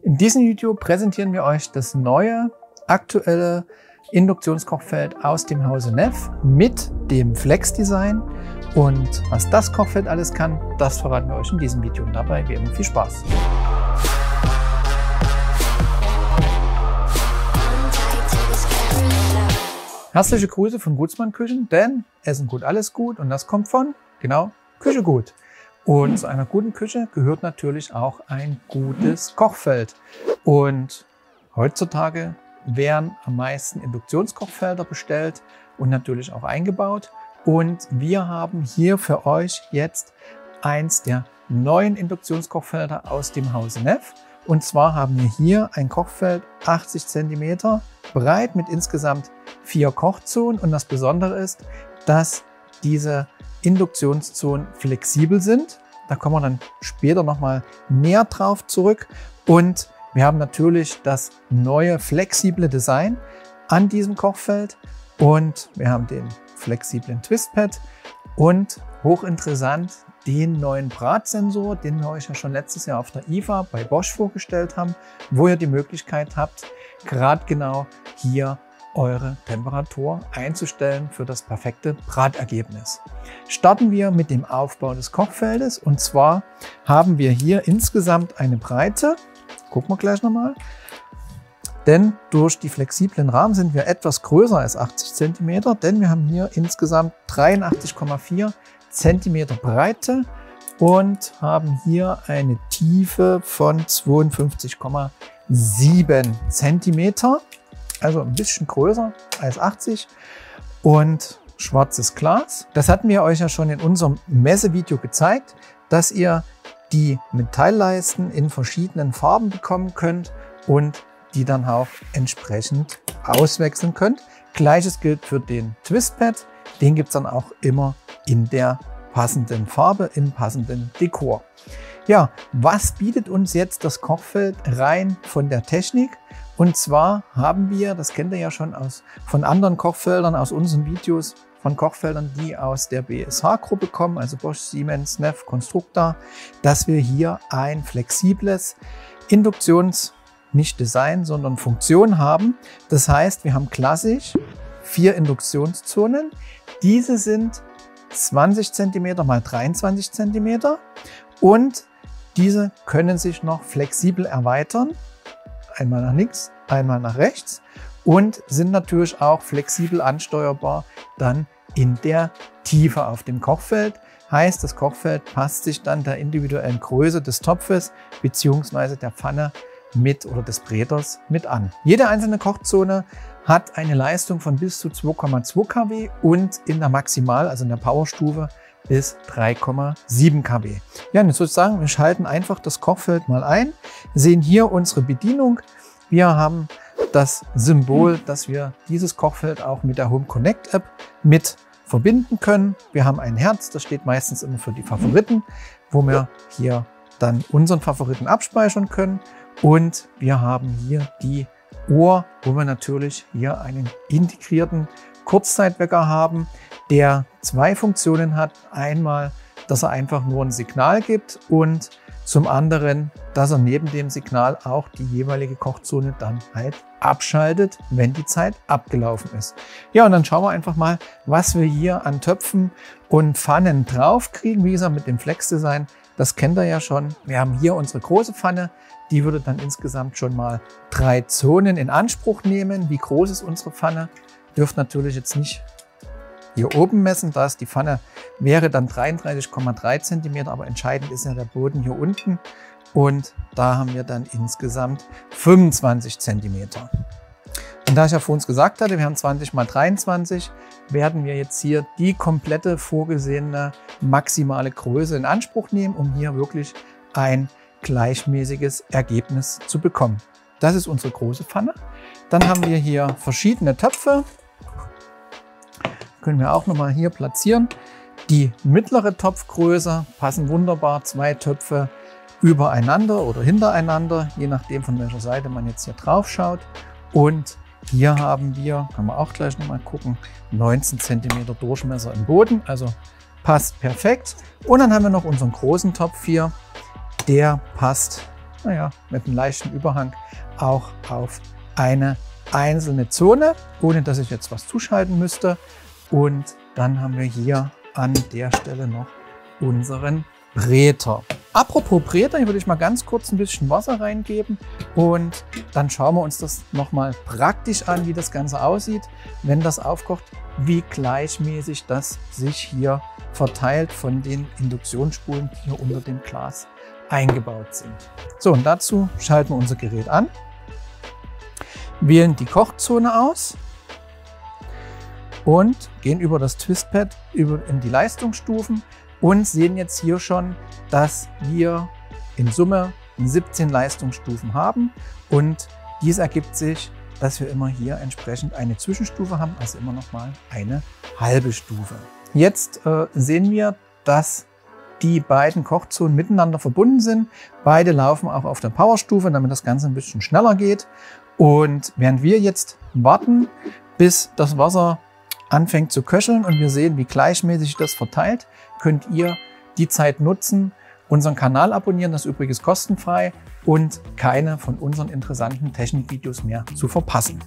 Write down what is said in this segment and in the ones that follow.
In diesem Video präsentieren wir euch das neue, aktuelle Induktionskochfeld aus dem Hause Neff mit dem Flex-Design. Und was das Kochfeld alles kann, das verraten wir euch in diesem Video. Und dabei wie immer viel Spaß. Herzliche Grüße von Gutsmann Küchen, denn Essen gut, alles gut und das kommt von, genau, Küche gut. Und zu einer guten Küche gehört natürlich auch ein gutes Kochfeld. Und heutzutage werden am meisten Induktionskochfelder bestellt und natürlich auch eingebaut. Und wir haben hier für euch jetzt eins der neuen Induktionskochfelder aus dem Hause Neff. Und zwar haben wir hier ein Kochfeld 80 cm breit mit insgesamt vier Kochzonen. Und das Besondere ist, dass diese Induktionszonen flexibel sind. Da kommen wir dann später nochmal näher drauf zurück. Und wir haben natürlich das neue flexible Design an diesem Kochfeld. Und wir haben den flexiblen Twistpad und hochinteressant den neuen Bratsensor, den wir euch ja schon letztes Jahr auf der IFA bei Bosch vorgestellt haben, wo ihr die Möglichkeit habt, gerade genau hier eure Temperatur einzustellen für das perfekte Bratergebnis. Starten wir mit dem Aufbau des Kochfeldes. Und zwar haben wir hier insgesamt eine Breite, gucken wir gleich nochmal, denn durch die flexiblen Rahmen sind wir etwas größer als 80 cm, denn wir haben hier insgesamt 83,4 cm Breite und haben hier eine Tiefe von 52,7 cm also ein bisschen größer als 80 und schwarzes Glas. Das hatten wir euch ja schon in unserem Messevideo gezeigt, dass ihr die Metallleisten in verschiedenen Farben bekommen könnt und die dann auch entsprechend auswechseln könnt. Gleiches gilt für den Twistpad. Den gibt es dann auch immer in der passenden Farbe, im passenden Dekor. Ja, was bietet uns jetzt das Kochfeld rein von der Technik? Und zwar haben wir, das kennt ihr ja schon aus, von anderen Kochfeldern, aus unseren Videos, von Kochfeldern, die aus der BSH-Gruppe kommen, also Bosch, Siemens, Neff, Constructa, dass wir hier ein flexibles Induktions- nicht Design, sondern Funktion haben. Das heißt, wir haben klassisch vier Induktionszonen. Diese sind 20 cm mal 23 cm und diese können sich noch flexibel erweitern einmal nach links, einmal nach rechts und sind natürlich auch flexibel ansteuerbar dann in der Tiefe auf dem Kochfeld. Heißt, das Kochfeld passt sich dann der individuellen Größe des Topfes bzw. der Pfanne mit oder des Bräters mit an. Jede einzelne Kochzone hat eine Leistung von bis zu 2,2 kW und in der Maximal, also in der Powerstufe, bis 3,7 kW. Ja, jetzt würde ich sagen, wir schalten einfach das Kochfeld mal ein, sehen hier unsere Bedienung. Wir haben das Symbol, dass wir dieses Kochfeld auch mit der Home Connect App mit verbinden können. Wir haben ein Herz, das steht meistens immer für die Favoriten, wo wir hier dann unseren Favoriten abspeichern können. Und wir haben hier die Uhr, wo wir natürlich hier einen integrierten Kurzzeitwecker haben, der zwei Funktionen hat. Einmal, dass er einfach nur ein Signal gibt und zum anderen, dass er neben dem Signal auch die jeweilige Kochzone dann halt abschaltet, wenn die Zeit abgelaufen ist. Ja, und dann schauen wir einfach mal, was wir hier an Töpfen und Pfannen drauf kriegen. Wie gesagt, mit dem Flex-Design, das kennt ihr ja schon. Wir haben hier unsere große Pfanne. Die würde dann insgesamt schon mal drei Zonen in Anspruch nehmen. Wie groß ist unsere Pfanne? Dürft natürlich jetzt nicht hier oben messen. Da ist die Pfanne, wäre dann 33,3 cm, aber entscheidend ist ja der Boden hier unten. Und da haben wir dann insgesamt 25 cm. Und da ich ja vor uns gesagt hatte, wir haben 20 mal 23, werden wir jetzt hier die komplette vorgesehene maximale Größe in Anspruch nehmen, um hier wirklich ein gleichmäßiges Ergebnis zu bekommen. Das ist unsere große Pfanne. Dann haben wir hier verschiedene Töpfe können wir auch nochmal hier platzieren. Die mittlere Topfgröße passen wunderbar zwei Töpfe übereinander oder hintereinander, je nachdem von welcher Seite man jetzt hier drauf schaut. Und hier haben wir, kann man auch gleich nochmal gucken, 19 cm Durchmesser im Boden, also passt perfekt. Und dann haben wir noch unseren großen Topf hier, der passt naja, mit einem leichten Überhang auch auf eine einzelne Zone, ohne dass ich jetzt was zuschalten müsste. Und dann haben wir hier an der Stelle noch unseren Breter. Apropos Breter, hier würde ich mal ganz kurz ein bisschen Wasser reingeben und dann schauen wir uns das nochmal praktisch an, wie das Ganze aussieht, wenn das aufkocht, wie gleichmäßig das sich hier verteilt von den Induktionsspulen, die hier unter dem Glas eingebaut sind. So, und dazu schalten wir unser Gerät an, wählen die Kochzone aus und gehen über das Twistpad über in die Leistungsstufen und sehen jetzt hier schon, dass wir in Summe 17 Leistungsstufen haben und dies ergibt sich, dass wir immer hier entsprechend eine Zwischenstufe haben, also immer noch mal eine halbe Stufe. Jetzt äh, sehen wir, dass die beiden Kochzonen miteinander verbunden sind. Beide laufen auch auf der Powerstufe, damit das Ganze ein bisschen schneller geht. Und während wir jetzt warten, bis das Wasser anfängt zu köcheln und wir sehen, wie gleichmäßig das verteilt, könnt ihr die Zeit nutzen, unseren Kanal abonnieren, das ist übrigens kostenfrei und keine von unseren interessanten Technikvideos mehr zu verpassen.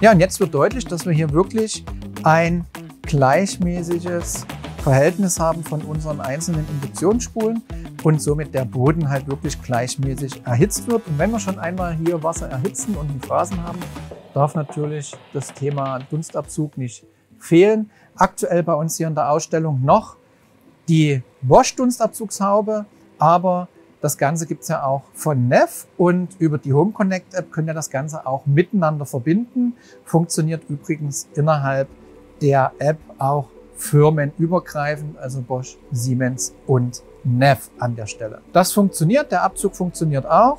Ja, und jetzt wird deutlich, dass wir hier wirklich ein gleichmäßiges Verhältnis haben von unseren einzelnen Induktionsspulen und somit der Boden halt wirklich gleichmäßig erhitzt wird. Und wenn wir schon einmal hier Wasser erhitzen und die Phrasen haben, darf natürlich das Thema Dunstabzug nicht fehlen. Aktuell bei uns hier in der Ausstellung noch die Bosch Dunstabzugshaube, aber das Ganze gibt's ja auch von Neff und über die Home Connect App können wir das Ganze auch miteinander verbinden. Funktioniert übrigens innerhalb der App auch firmenübergreifend, also Bosch, Siemens und Neff an der Stelle. Das funktioniert, der Abzug funktioniert auch.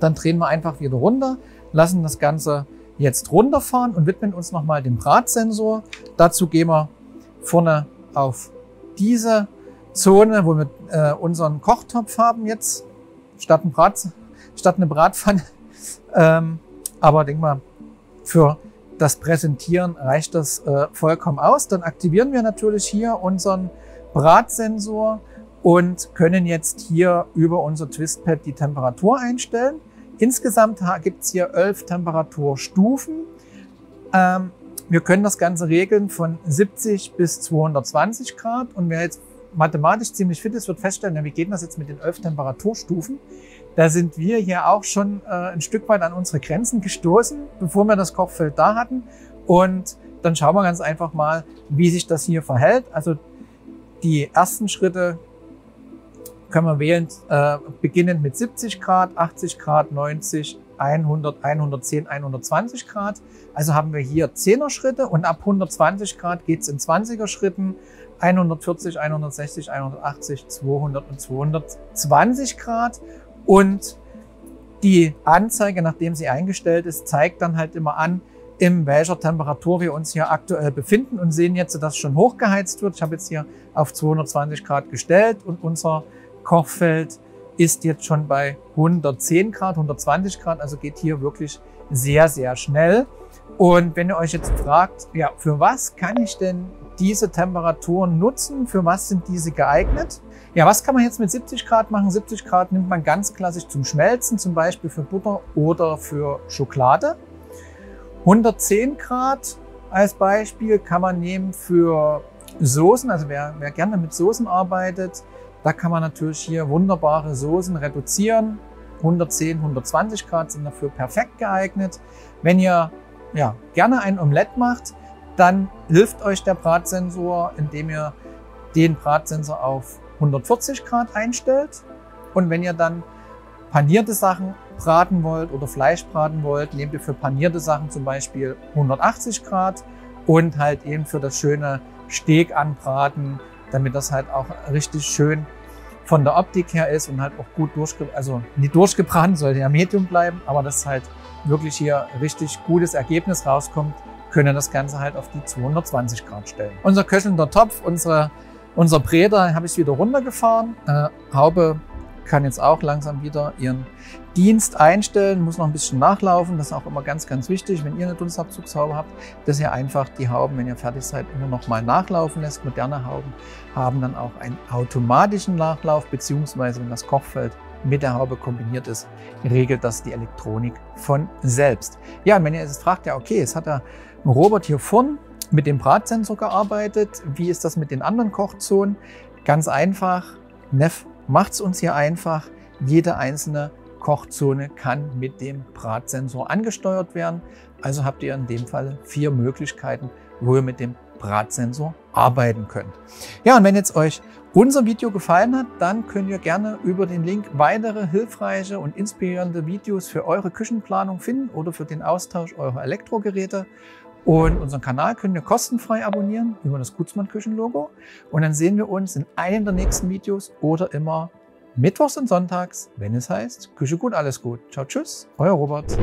Dann drehen wir einfach wieder runter, lassen das Ganze jetzt runterfahren und widmen uns nochmal dem Bratsensor. Dazu gehen wir vorne auf diese Zone, wo wir äh, unseren Kochtopf haben jetzt, statt, ein Brat, statt eine Bratpfanne. Ähm, aber denk mal, für das Präsentieren reicht das äh, vollkommen aus. Dann aktivieren wir natürlich hier unseren Bratsensor und können jetzt hier über unser Twistpad die Temperatur einstellen. Insgesamt gibt es hier elf Temperaturstufen. Ähm, wir können das Ganze regeln von 70 bis 220 Grad und wer jetzt mathematisch ziemlich fit ist, wird feststellen, wie geht das jetzt mit den elf Temperaturstufen? Da sind wir hier auch schon äh, ein Stück weit an unsere Grenzen gestoßen, bevor wir das Kochfeld da hatten. Und dann schauen wir ganz einfach mal, wie sich das hier verhält. Also die ersten Schritte können wir wählen, äh, beginnend mit 70 Grad, 80 Grad, 90, 100, 110, 120 Grad. Also haben wir hier 10er Schritte und ab 120 Grad geht's in 20er Schritten 140, 160, 180, 200 und 220 Grad. Und die Anzeige, nachdem sie eingestellt ist, zeigt dann halt immer an, in welcher Temperatur wir uns hier aktuell befinden und sehen jetzt, dass schon hochgeheizt wird. Ich habe jetzt hier auf 220 Grad gestellt und unser Kochfeld ist jetzt schon bei 110 Grad, 120 Grad, also geht hier wirklich sehr, sehr schnell. Und wenn ihr euch jetzt fragt, ja, für was kann ich denn diese Temperaturen nutzen? Für was sind diese geeignet? Ja, was kann man jetzt mit 70 Grad machen? 70 Grad nimmt man ganz klassisch zum Schmelzen, zum Beispiel für Butter oder für Schokolade. 110 Grad als Beispiel kann man nehmen für Soßen, also wer, wer gerne mit Soßen arbeitet, da kann man natürlich hier wunderbare Soßen reduzieren. 110, 120 Grad sind dafür perfekt geeignet. Wenn ihr ja, gerne ein Omelett macht, dann hilft euch der Bratsensor, indem ihr den Bratsensor auf 140 Grad einstellt. Und wenn ihr dann panierte Sachen braten wollt oder Fleisch braten wollt, nehmt ihr für panierte Sachen zum Beispiel 180 Grad und halt eben für das schöne Steg anbraten, damit das halt auch richtig schön von der Optik her ist und halt auch gut durchge also nicht durchgebrannt, sollte ja Medium bleiben, aber dass halt wirklich hier richtig gutes Ergebnis rauskommt, können das Ganze halt auf die 220 Grad stellen. Unser köchelnder Topf, unsere Unser Breder habe ich wieder runtergefahren. Äh, Haube kann jetzt auch langsam wieder ihren Dienst einstellen, muss noch ein bisschen nachlaufen. Das ist auch immer ganz, ganz wichtig, wenn ihr eine Dunstabzugshaube habt, dass ihr einfach die Hauben, wenn ihr fertig seid, immer noch mal nachlaufen lässt. Moderne Hauben haben dann auch einen automatischen Nachlauf, beziehungsweise wenn das Kochfeld mit der Haube kombiniert ist, regelt das die Elektronik von selbst. Ja, und wenn ihr jetzt fragt, ja okay, es hat der Robert hier vorn mit dem Bratsensor gearbeitet. Wie ist das mit den anderen Kochzonen? Ganz einfach, Neff macht es uns hier einfach. Jede einzelne Kochzone kann mit dem Bratsensor angesteuert werden. Also habt ihr in dem Fall vier Möglichkeiten, wo ihr mit dem Bratsensor arbeiten könnt. Ja, und wenn jetzt euch unser Video gefallen hat, dann könnt ihr gerne über den Link weitere hilfreiche und inspirierende Videos für eure Küchenplanung finden oder für den Austausch eurer Elektrogeräte. Und unseren Kanal könnt ihr kostenfrei abonnieren über das Gutsmann Küchenlogo. Und dann sehen wir uns in einem der nächsten Videos oder immer mittwochs und sonntags, wenn es heißt Küche gut, alles gut. Ciao, tschüss, euer Robert.